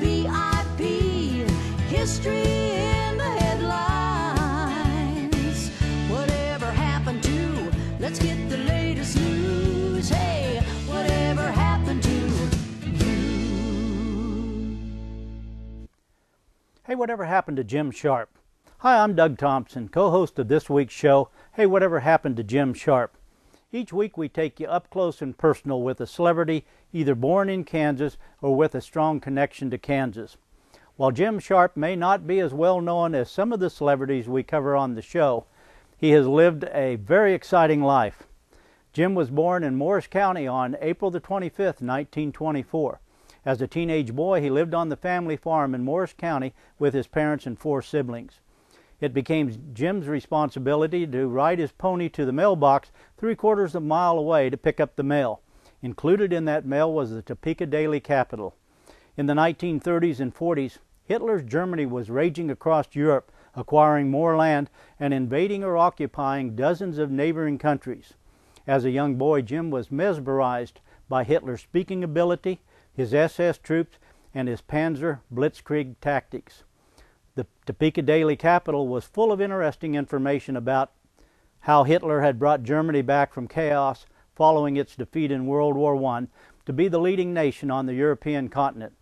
VIP, history in the headlines. Whatever happened to, let's get the latest news. Hey, whatever happened to you? Hey, whatever happened to Jim Sharp? Hi, I'm Doug Thompson, co host of this week's show, Hey, Whatever Happened to Jim Sharp? Each week we take you up close and personal with a celebrity either born in Kansas or with a strong connection to Kansas. While Jim Sharp may not be as well known as some of the celebrities we cover on the show, he has lived a very exciting life. Jim was born in Morris County on April the 25th, 1924. As a teenage boy, he lived on the family farm in Morris County with his parents and four siblings. It became Jim's responsibility to ride his pony to the mailbox three quarters of a mile away to pick up the mail. Included in that mail was the Topeka Daily Capital. In the 1930s and 40s, Hitler's Germany was raging across Europe, acquiring more land and invading or occupying dozens of neighboring countries. As a young boy, Jim was mesmerized by Hitler's speaking ability, his SS troops, and his Panzer Blitzkrieg tactics. The Topeka Daily Capital was full of interesting information about how Hitler had brought Germany back from chaos following its defeat in World War I to be the leading nation on the European continent.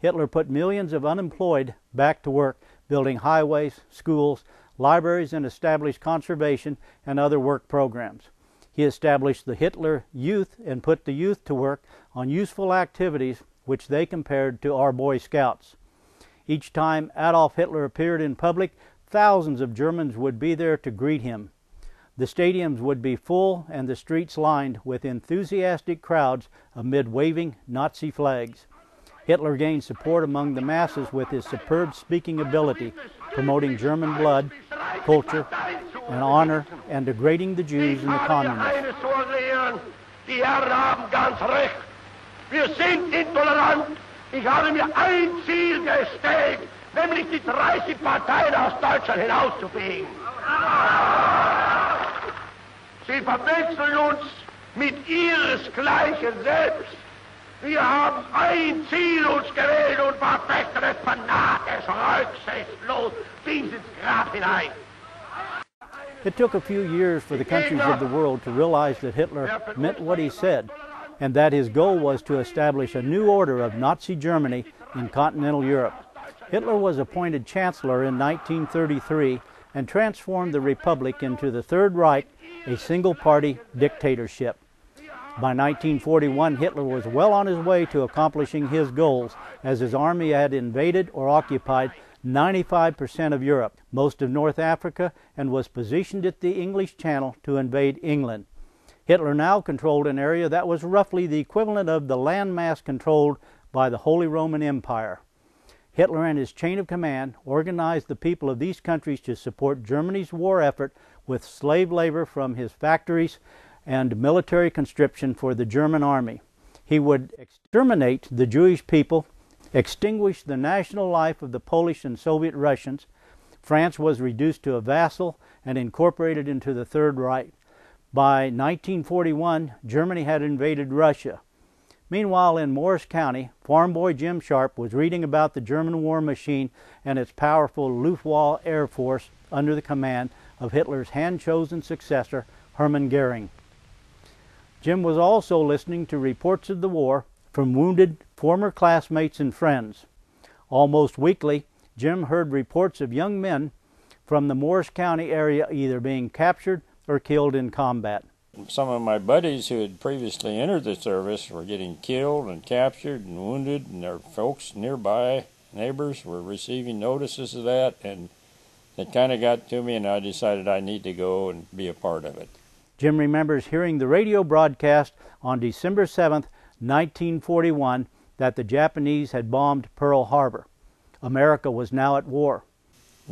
Hitler put millions of unemployed back to work building highways, schools, libraries, and established conservation and other work programs. He established the Hitler Youth and put the youth to work on useful activities which they compared to our Boy Scouts. Each time Adolf Hitler appeared in public, thousands of Germans would be there to greet him. The stadiums would be full and the streets lined with enthusiastic crowds amid waving Nazi flags. Hitler gained support among the masses with his superb speaking ability, promoting German blood, culture, and honor, and degrading the Jews and the communists. Die Herren haben ganz recht. Wir sind intolerant. Ich habe mir ein Ziel gestellt, nämlich die 30 Parteien aus Deutschland hinauszufegen. Sie verwechseln uns mit ihresgleichen selbst. Wir haben ein Ziel uns gewählt und verfechten es fanatisch, rücksichtslos bis ins Grab hinein. It took a few years for the countries of the world to realize that Hitler meant what he said and that his goal was to establish a new order of Nazi Germany in continental Europe. Hitler was appointed Chancellor in 1933 and transformed the Republic into the Third Reich, a single party dictatorship. By 1941, Hitler was well on his way to accomplishing his goals as his army had invaded or occupied 95% of Europe, most of North Africa, and was positioned at the English Channel to invade England. Hitler now controlled an area that was roughly the equivalent of the landmass controlled by the Holy Roman Empire. Hitler and his chain of command organized the people of these countries to support Germany's war effort with slave labor from his factories and military conscription for the German army. He would exterminate the Jewish people, extinguish the national life of the Polish and Soviet Russians. France was reduced to a vassal and incorporated into the Third Reich. By 1941, Germany had invaded Russia. Meanwhile, in Morris County, farm boy Jim Sharp was reading about the German war machine and its powerful Luftwaffe Air Force under the command of Hitler's hand chosen successor, Hermann Goering. Jim was also listening to reports of the war from wounded former classmates and friends. Almost weekly, Jim heard reports of young men from the Morris County area either being captured or killed in combat. Some of my buddies who had previously entered the service were getting killed and captured and wounded, and their folks nearby, neighbors, were receiving notices of that, and it kind of got to me, and I decided I need to go and be a part of it. Jim remembers hearing the radio broadcast on December 7, 1941, that the Japanese had bombed Pearl Harbor. America was now at war.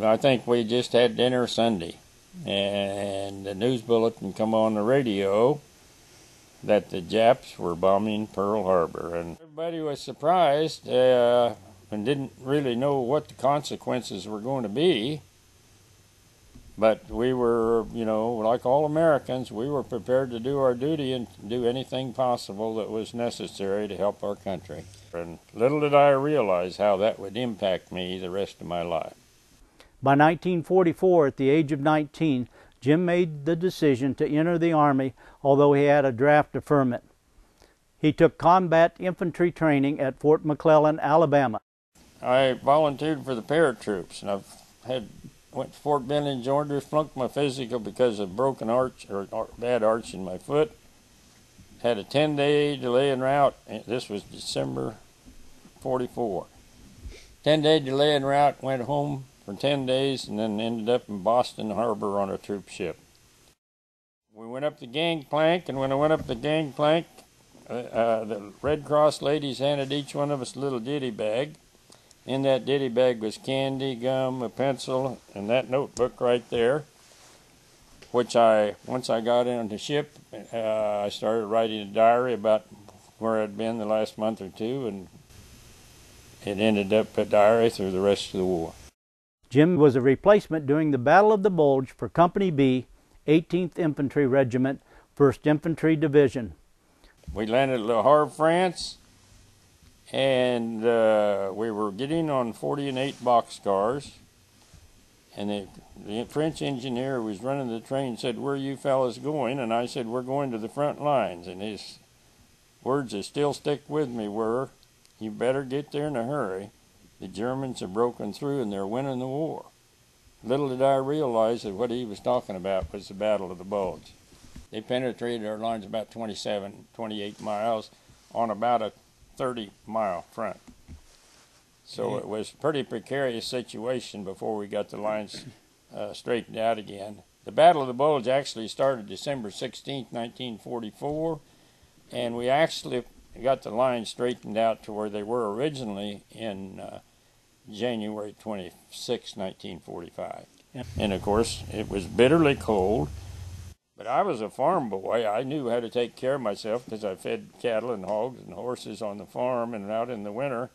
I think we just had dinner Sunday and the news bulletin come on the radio that the Japs were bombing Pearl Harbor, and everybody was surprised uh, and didn't really know what the consequences were going to be. But we were, you know, like all Americans, we were prepared to do our duty and do anything possible that was necessary to help our country. And little did I realize how that would impact me the rest of my life. By 1944, at the age of 19, Jim made the decision to enter the Army, although he had a draft deferment. He took combat infantry training at Fort McClellan, Alabama. I volunteered for the paratroops, and I've had went to Fort Benning, Georgia, flunked my physical because of broken arch or, or bad arch in my foot. Had a 10-day delay en route. This was December 44. 10-day delay en route. Went home for 10 days and then ended up in Boston Harbor on a troop ship. We went up the gangplank, and when I went up the gangplank, uh, uh, the Red Cross ladies handed each one of us a little ditty bag in that ditty bag was candy, gum, a pencil, and that notebook right there, which I, once I got on the ship, uh, I started writing a diary about where I'd been the last month or two, and it ended up a diary through the rest of the war. Jim was a replacement during the Battle of the Bulge for Company B, 18th Infantry Regiment, 1st Infantry Division. We landed at Le Havre, France, and uh, we were getting on 40 and 8 boxcars and the, the French engineer who was running the train said, Where are you fellas going? And I said, We're going to the front lines. And his words that still stick with me were, You better get there in a hurry. The Germans have broken through and they're winning the war. Little did I realize that what he was talking about was the Battle of the Bulge. They penetrated our lines about 27, 28 miles on about a 30 mile front. So it was a pretty precarious situation before we got the lines uh, straightened out again. The Battle of the Bulge actually started December 16, 1944, and we actually got the lines straightened out to where they were originally in uh, January 26, 1945. Yeah. And of course, it was bitterly cold but I was a farm boy. I knew how to take care of myself because I fed cattle and hogs and horses on the farm and out in the winter.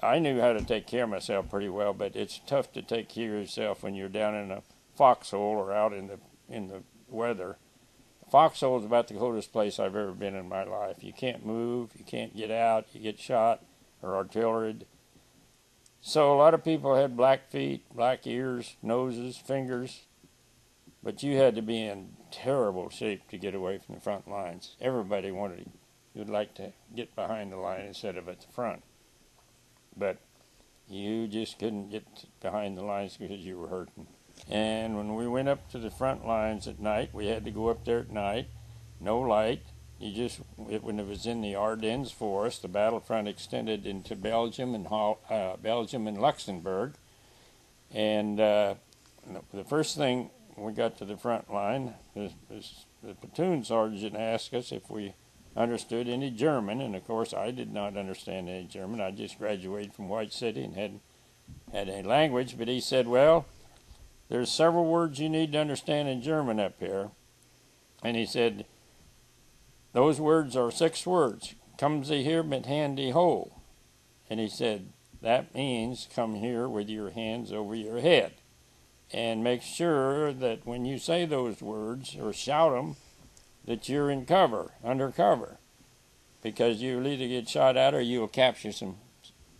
I knew how to take care of myself pretty well, but it's tough to take care of yourself when you're down in a foxhole or out in the in the weather. Foxhole is about the coldest place I've ever been in my life. You can't move, you can't get out, you get shot or artillery. So a lot of people had black feet, black ears, noses, fingers, but you had to be in terrible shape to get away from the front lines. Everybody wanted you'd like to get behind the line instead of at the front. But you just couldn't get behind the lines because you were hurting. And when we went up to the front lines at night, we had to go up there at night, no light. You just it, when it was in the Ardennes forest, the battlefront extended into Belgium and uh, Belgium and Luxembourg. And uh, the first thing we got to the front line, the, the platoon sergeant asked us if we understood any German, and of course I did not understand any German. I just graduated from White City and hadn't had any language, but he said, "Well, there's several words you need to understand in German up here," and he said, "Those words are six words. Come Sie hier mit handy hole," and he said that means come here with your hands over your head and make sure that when you say those words or shout them, that you're in cover, under cover, because you'll either get shot at or you'll capture some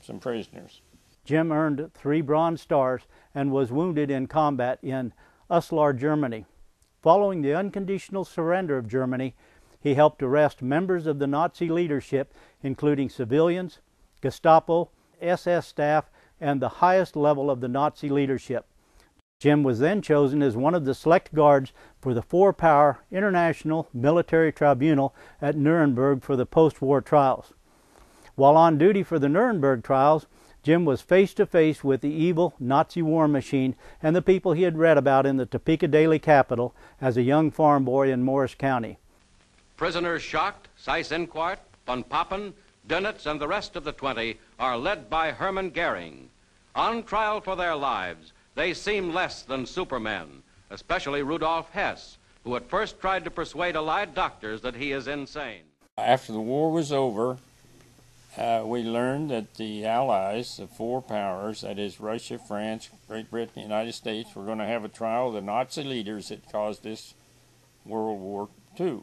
some prisoners. Jim earned three Bronze Stars and was wounded in combat in Uslar, Germany. Following the unconditional surrender of Germany, he helped arrest members of the Nazi leadership, including civilians, Gestapo, SS staff, and the highest level of the Nazi leadership. Jim was then chosen as one of the select guards for the Four Power International Military Tribunal at Nuremberg for the post war trials. While on duty for the Nuremberg trials, Jim was face to face with the evil Nazi war machine and the people he had read about in the Topeka Daily Capital as a young farm boy in Morris County. Prisoners Schacht, Seyss-Inquart, von Papen, Dönitz, and the rest of the 20 are led by Hermann Goering. On trial for their lives, they seem less than supermen, especially Rudolf Hess, who at first tried to persuade Allied doctors that he is insane. After the war was over, uh, we learned that the Allies, the four powers, that is Russia, France, Great Britain, the United States, were going to have a trial of the Nazi leaders that caused this World War II.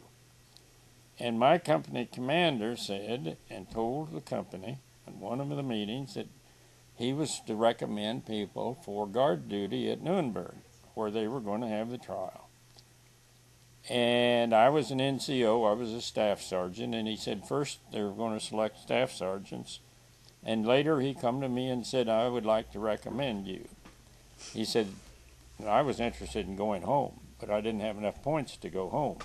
And my company commander said and told the company at one of the meetings that he was to recommend people for guard duty at Nuremberg, where they were going to have the trial. And I was an NCO, I was a staff sergeant, and he said first they were going to select staff sergeants, and later he come to me and said I would like to recommend you. He said I was interested in going home, but I didn't have enough points to go home.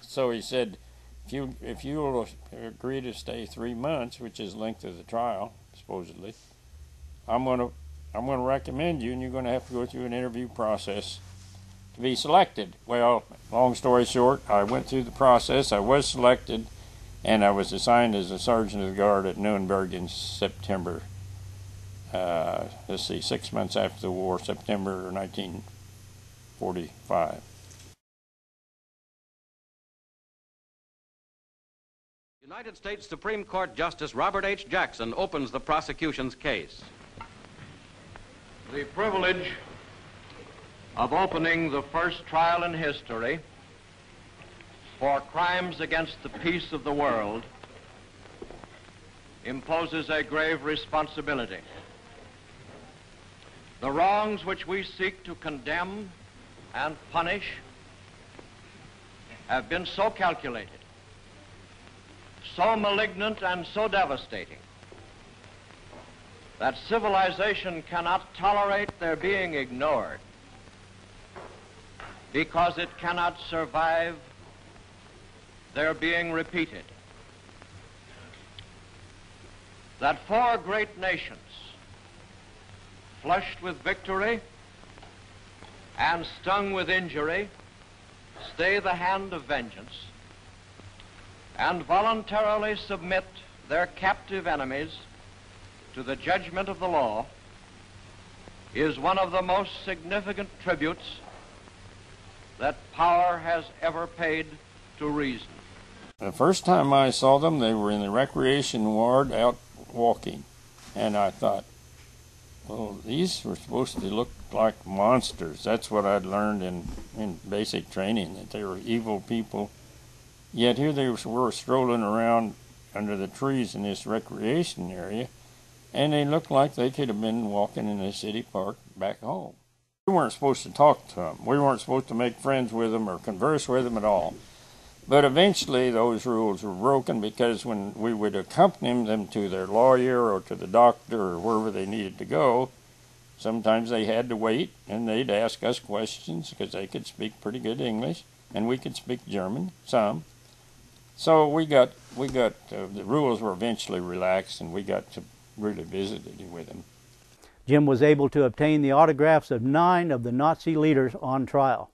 So he said, if you if you will agree to stay three months, which is length of the trial supposedly, I'm gonna I'm gonna recommend you, and you're gonna have to go through an interview process to be selected. Well, long story short, I went through the process. I was selected, and I was assigned as a sergeant of the guard at Nuremberg in September. Uh, let's see, six months after the war, September 1945. United States Supreme Court Justice Robert H. Jackson opens the prosecution's case. The privilege of opening the first trial in history for crimes against the peace of the world imposes a grave responsibility. The wrongs which we seek to condemn and punish have been so calculated, so malignant, and so devastating that civilization cannot tolerate their being ignored because it cannot survive their being repeated. That four great nations, flushed with victory and stung with injury, stay the hand of vengeance and voluntarily submit their captive enemies to the judgment of the law is one of the most significant tributes that power has ever paid to reason. The first time I saw them, they were in the recreation ward out walking. And I thought, well, these were supposed to look like monsters. That's what I'd learned in, in basic training, that they were evil people. Yet here they were strolling around under the trees in this recreation area, and they looked like they could have been walking in a city park back home. We weren't supposed to talk to them. We weren't supposed to make friends with them or converse with them at all. But eventually those rules were broken because when we would accompany them to their lawyer or to the doctor or wherever they needed to go, sometimes they had to wait and they'd ask us questions because they could speak pretty good English and we could speak German, some. So we got, we got, uh, the rules were eventually relaxed and we got to really visit with them. Jim was able to obtain the autographs of nine of the Nazi leaders on trial.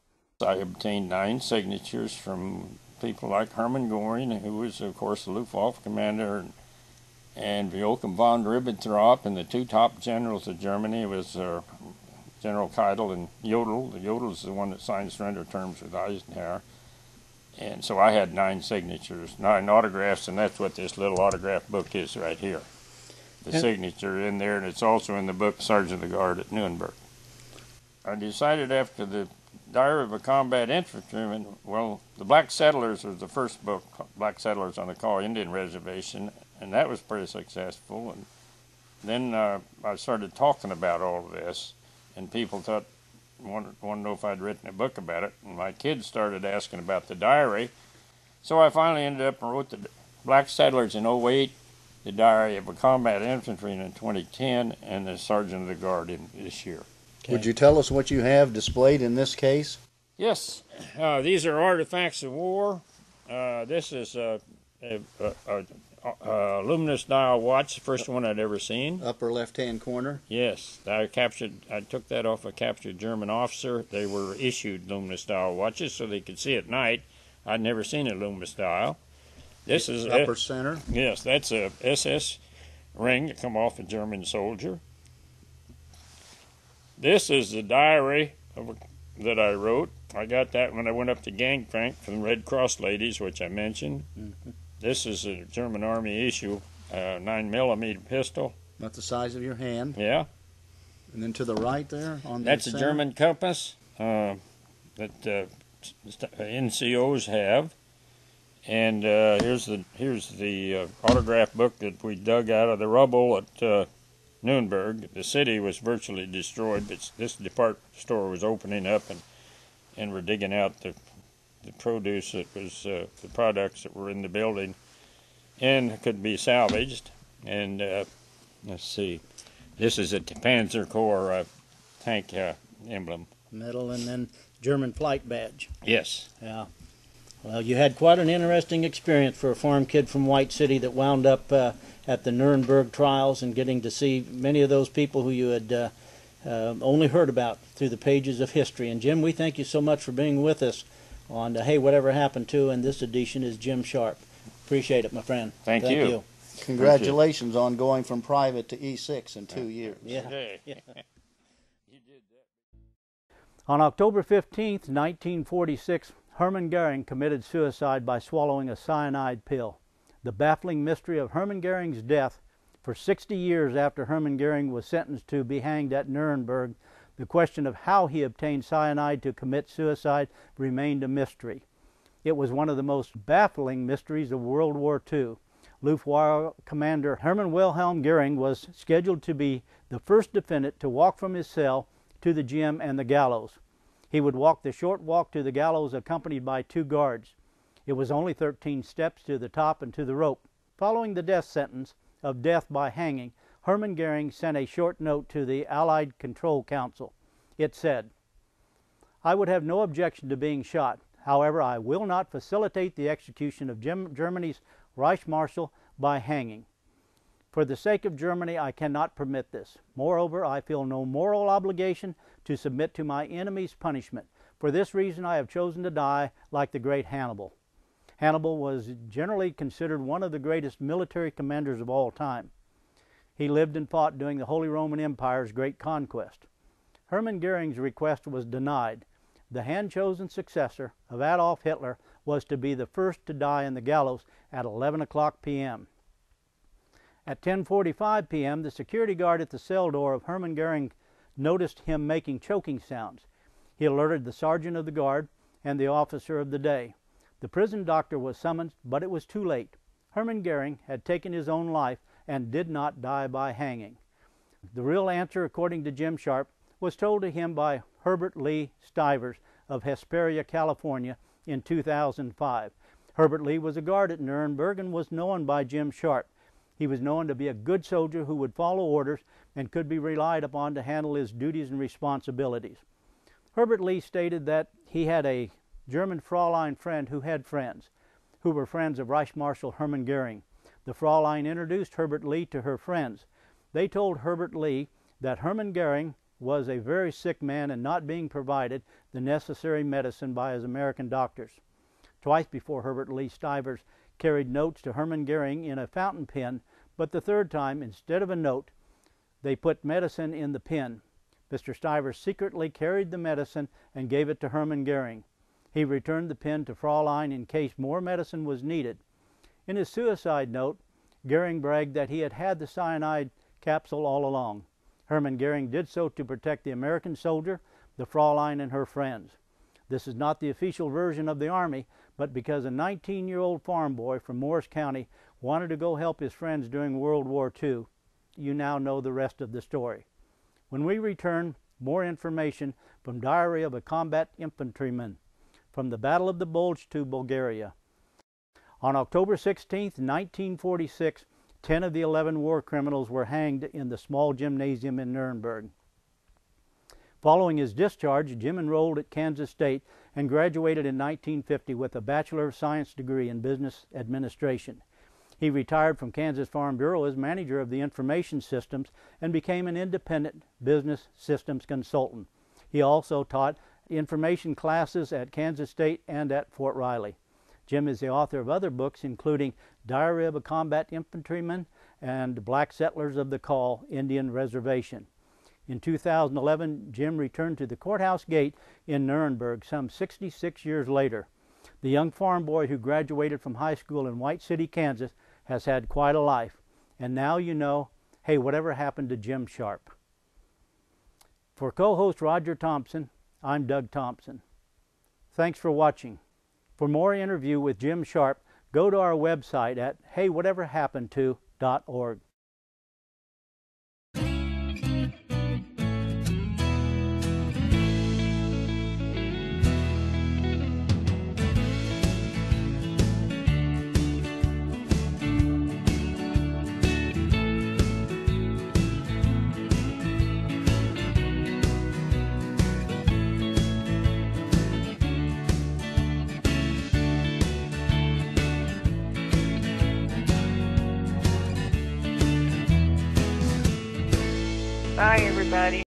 I obtained nine signatures from people like Hermann Goering, who was, of course, the Luftwaffe commander, and, and Joachim von Ribbentrop, and the two top generals of Germany was uh, General Keitel and Jodl. The Jodl is the one that signed surrender terms with Eisenhower. And so I had nine signatures, nine autographs, and that's what this little autograph book is right here the signature in there, and it's also in the book Sergeant of the Guard at Nuremberg. I decided after the Diary of a Combat Infantryman, well, the Black Settlers was the first book, Black Settlers on the Kaw Indian Reservation, and that was pretty successful. And then uh, I started talking about all of this, and people thought, wanted, wanted to know if I'd written a book about it. And my kids started asking about the diary. So I finally ended up and wrote the Black Settlers in 08, the Diary of a Combat Infantryman in 2010, and the Sergeant of the Guard in this year. Would you tell us what you have displayed in this case? Yes, uh, these are artifacts of war. Uh, this is a, a, a, a, a luminous dial watch, the first one I'd ever seen. Upper left-hand corner. Yes, I captured. I took that off a captured German officer. They were issued luminous dial watches so they could see at night. I'd never seen a luminous dial. This is Upper center. Yes, that's a SS ring that come off a German soldier. This is the diary of a, that I wrote. I got that when I went up to Gangplank from the Red Cross ladies, which I mentioned. Mm-hmm. This is a German Army issue a nine millimeter pistol. About the size of your hand. Yeah, And then to the right there on the that's a? German compass uh, that uh, NCOs have. And uh, here's the here's the uh, autograph book that we dug out of the rubble at uh, Nuremberg. The city was virtually destroyed, but this department store was opening up, and and we're digging out the the produce that was uh, the products that were in the building, and could be salvaged. And uh, let's see, this is a Panzer Corps uh, tank uh, emblem. Medal and then German flight badge. Yes. Yeah. Well, you had quite an interesting experience for a farm kid from White City that wound up uh, at the Nuremberg trials and getting to see many of those people who you had uh, uh, only heard about through the pages of history. And Jim, we thank you so much for being with us on uh, Hey Whatever Happened To, and this edition is Jim Sharp. Appreciate it, my friend. Thank you. Congratulations on going from private to E6 in two years. Yeah. Hey. yeah. On October 15th, 1946, Hermann Goering committed suicide by swallowing a cyanide pill. The baffling mystery of Hermann Goering's death for 60 years after Hermann Goering was sentenced to be hanged at Nuremberg, the question of how he obtained cyanide to commit suicide remained a mystery. It was one of the most baffling mysteries of World War II. Luftwaffe Commander Hermann Wilhelm Goering was scheduled to be the first defendant to walk from his cell to the gym and the gallows. He would walk the short walk to the gallows accompanied by two guards. It was only 13 steps to the top and to the rope. Following the death sentence of death by hanging, Hermann Goering sent a short note to the Allied Control Council. It said, I would have no objection to being shot. However, I will not facilitate the execution of Gem- Germany's Reich Marshal by hanging. For the sake of Germany, I cannot permit this. Moreover, I feel no moral obligation to submit to my enemy's punishment. For this reason, I have chosen to die like the great Hannibal. Hannibal was generally considered one of the greatest military commanders of all time. He lived and fought during the Holy Roman Empire's great conquest. Hermann Goering's request was denied. The hand chosen successor of Adolf Hitler was to be the first to die in the gallows at 11 o'clock p.m. At 10:45 p.m., the security guard at the cell door of Hermann Goering noticed him making choking sounds. He alerted the sergeant of the guard and the officer of the day. The prison doctor was summoned, but it was too late. Hermann Goering had taken his own life and did not die by hanging. The real answer, according to Jim Sharp, was told to him by Herbert Lee Stivers of Hesperia, California, in 2005. Herbert Lee was a guard at Nuremberg and was known by Jim Sharp. He was known to be a good soldier who would follow orders and could be relied upon to handle his duties and responsibilities. Herbert Lee stated that he had a German Fraulein friend who had friends, who were friends of Reich Marshal Hermann Goering. The Fraulein introduced Herbert Lee to her friends. They told Herbert Lee that Hermann Goering was a very sick man and not being provided the necessary medicine by his American doctors. Twice before Herbert Lee Stivers carried notes to Hermann Goering in a fountain pen, but the third time, instead of a note, they put medicine in the pen. Mr. Stivers secretly carried the medicine and gave it to Hermann Goering. He returned the pen to Fraulein in case more medicine was needed. In his suicide note, Goering bragged that he had had the cyanide capsule all along. Hermann Goering did so to protect the American soldier, the Fraulein, and her friends. This is not the official version of the Army, but because a 19 year old farm boy from Morris County wanted to go help his friends during World War II, you now know the rest of the story. When we return, more information from Diary of a Combat Infantryman from the Battle of the Bulge to Bulgaria. On October 16, 1946, 10 of the 11 war criminals were hanged in the small gymnasium in Nuremberg. Following his discharge, Jim enrolled at Kansas State and graduated in 1950 with a Bachelor of Science degree in Business Administration. He retired from Kansas Farm Bureau as manager of the information systems and became an independent business systems consultant. He also taught information classes at Kansas State and at Fort Riley. Jim is the author of other books, including Diary of a Combat Infantryman and Black Settlers of the Kaw Indian Reservation. In 2011, Jim returned to the courthouse gate in Nuremberg some 66 years later. The young farm boy who graduated from high school in White City, Kansas, has had quite a life. And now you know hey, whatever happened to Jim Sharp? For co host Roger Thompson, I'm Doug Thompson. Thanks for watching. For more interview with Jim Sharp, go to our website at heywhateverhappenedto.org. Bye, everybody.